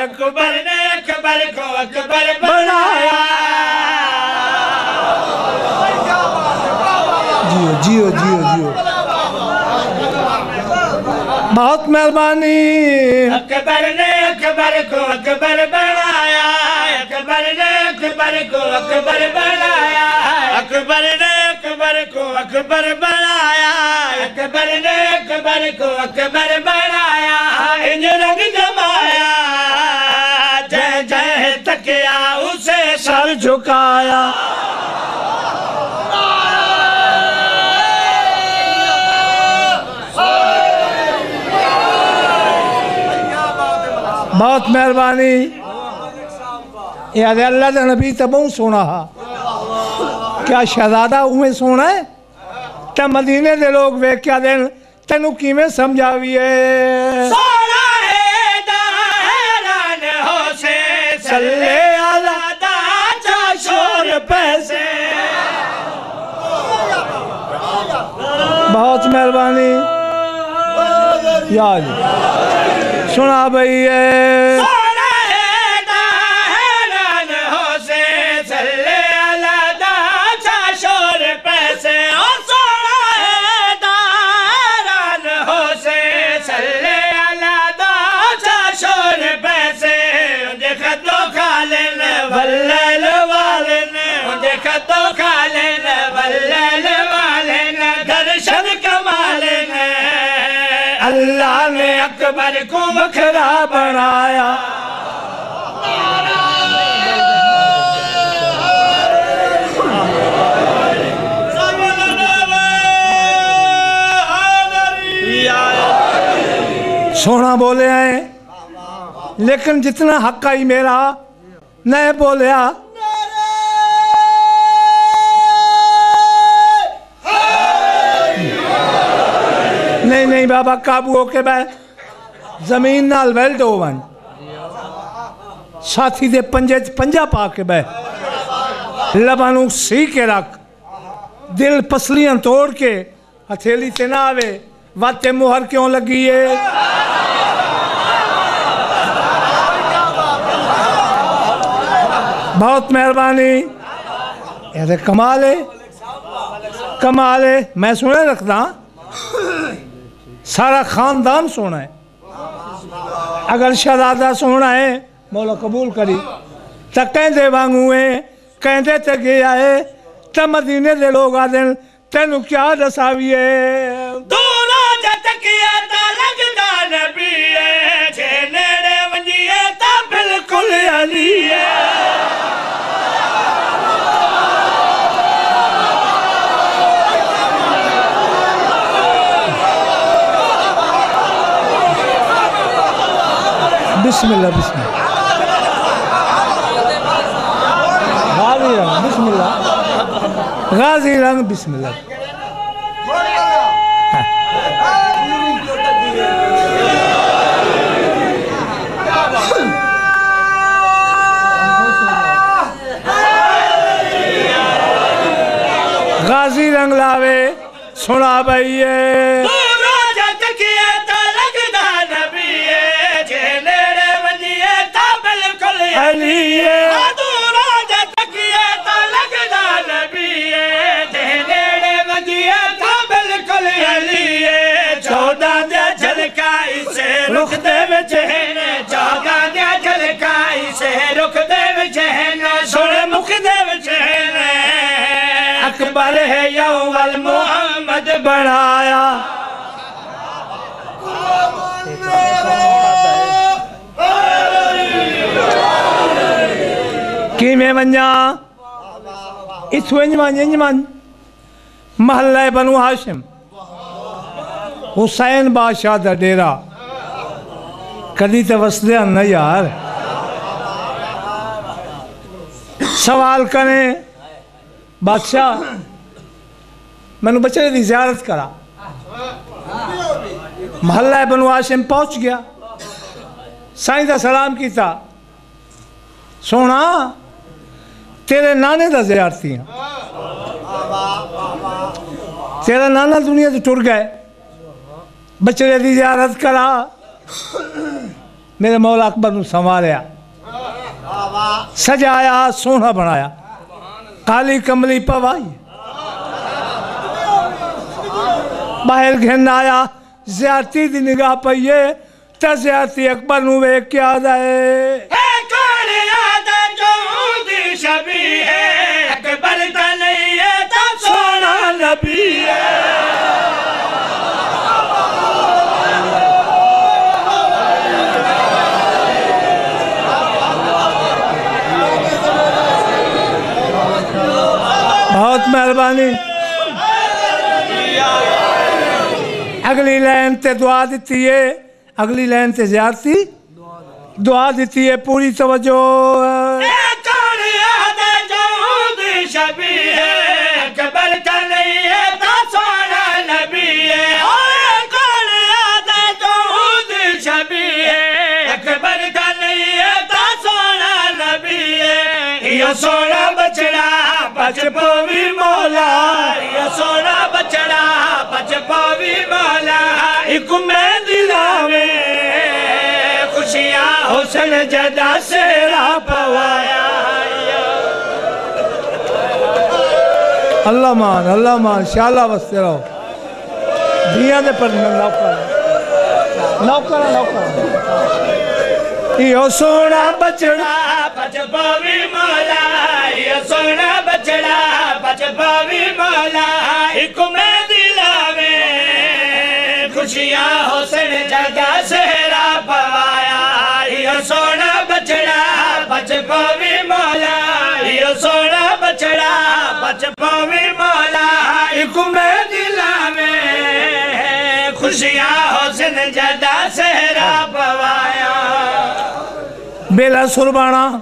اکبر نے اکبر کو اکبر بنایا جیو جیو جیو جیو بہت مہربانی اکبر نے اکبر کو اکبر بنایا اکبر نے اکبر کو اکبر بنایا اکبر نے اکبر کو اکبر بنایا اکبر نے اکبر کو اکبر جھکایا بہت مہربانی۔ یار اللہ دے نبی تو بہت سونا ہا۔ کیا شہزادہ اوے سونا ہے؟ تے مدینے دے لوگ ویک کیا دین تینو کیویں سمجھاویے؟ سونا ہے دہران ہو سے بہت مہربانی۔ یاد۔ سنا بھئی اللہ نے اکبر کو مکھرا بنایا۔ سونا بولے ہیں، لیکن جتنا حق آئی میرا نہیں بولیا نہیں بابا، قابو ہو کے بے زمین نال ویلڈ ہو ون۔ ساتھی دے پنجے چ پنجا پا کے بے لبانوں سی کے رکھ۔ دل پسلیاں توڑ کے ہتھیلی تے نہ آوے۔ واتے مہر کیوں لگی ہے؟ بہت مہربانی۔ یہ کمال ہے۔ کمال ہے۔ میں سنے رکھتا ہاں۔ سارا خاندان سونا ہے۔ اگر شہزادہ سونا ہے، مولا قبول کری۔ تا کہندے وانگو ہے، کہندے تے گیا ہے۔ تا مدینے دے لوگ آدن تینو کیا دساوی دو بسم اللہ بسم اللہ۔ غازی رنگ، بسم اللہ۔ غازی رنگ، بسم اللہ۔ غازی رنگ لاوے سنا بھئیے جھلکائی رخ دے وچ ہے نے جھلکائی سے رخ دے وچ ہے نے دے وچ اکبر ہے یوم محمد بنایا کی میں ونجا اس ونج من انج من محلہ بنو ہاشم حسین بادشاہ دا کدی تے وسدے نہ یار؟ سوال کریں۔ بادشاہ میں نے بچے دی زیارت کرا۔ محلہ بنو ہاشم پہنچ گیا۔ سائیں دا سلام کیتا۔ سونا، تیرے نانے دا زیارتی ہیں تیرا نانا دنیا سے ٹر گئے۔ بچے دی زیارت کرا۔ میرے مولا اکبر نو سنواریا۔ سجایا سونا بنایا۔ کالی کملی پوائی۔ باہر گھن آیا، زیارتی دی نگاہ پئیے تا زیارتی اکبر نو کیا دائے بہت مہربانی۔ اگلی لائن تے دعا دیتی ہے۔ اگلی لائن تے زیارتی دعا دیتی ہے، پوری توجہ۔ سونا بچ پوی مولا یہ سونا بچڑا بچ پوی مولا ایک میں دلاوے خوشیاں حسن جدا سیرا پوایا اللہ مان اللہ مان شاءاللہ بستے رہو دیاں دے پر نوکر نوکر نوکر یہ سونا بچڑا بچ پاوی مولا یہ سونا بچڑا بچ پاوی مولا ایک میں دلاوے خوشیاں حسن جگہ سہرا پوایا یہ سونا بچڑا بچ پاوی مولا یہ سونا بچڑا بچ پاوی مولا ایک میں دلاوے خوشیاں حسن جگہ سہرا پوایا بیلا سربانا